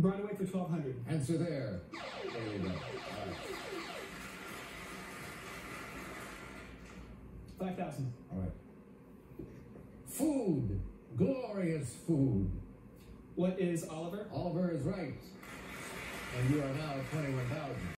Run away for 1200 Answer there. There you go. All right. 5000 All right. Food. Glorious food. What is Oliver? Oliver is right. And you are now at 21,000.